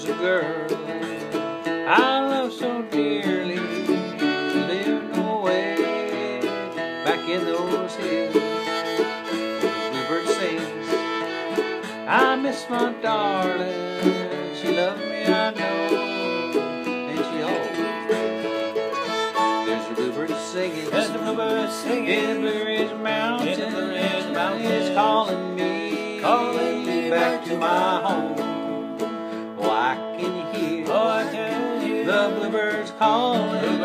girl I love so dearly lived away back in those hills. The bluebird sings, I miss my darling. She loved me, I know, and she always. There's the bluebird singing, There's the bluebird singing in Blue Ridge Mountains. in the Blue Ridge Mountains. It's calling me, Calling me back to my home. Calling,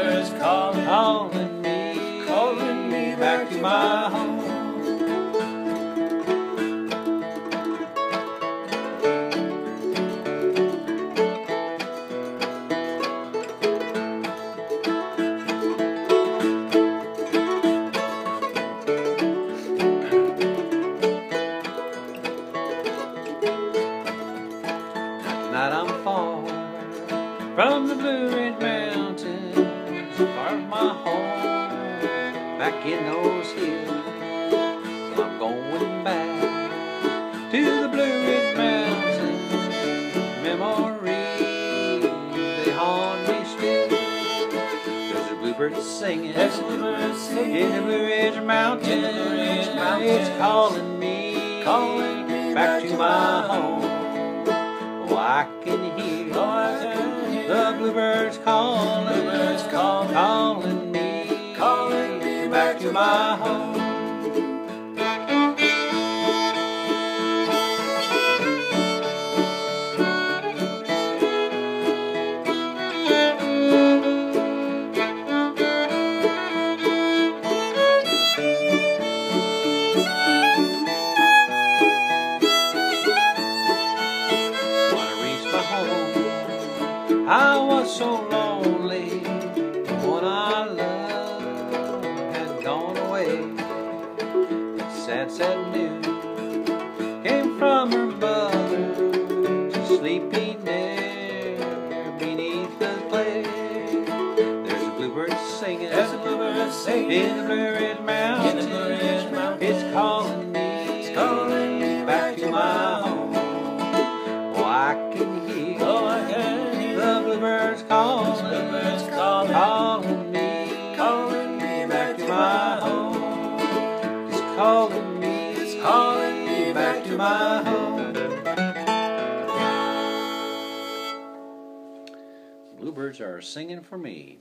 from the Blue Ridge Mountains, far from my home, back in those hills. I'm going back to the Blue Ridge Mountains. Memories, they haunt me still. There's a bluebird singing There's the bluebird singing in the Blue Ridge Mountains. In the Blue Ridge Mountains. It's calling me, Calling me back to my home. Oh, I can hear Oh, I can the bluebirds calling, Bluebirds calling, calling me, calling me back to my home. So lonely. The one I loved had gone away. Sad, sad news came from her mother, sleeping there beneath the clay. There's a bluebird singing There's the bluebird singing in the Blue Ridge calling me, It's calling me back to my home. Bluebirds are singing for me.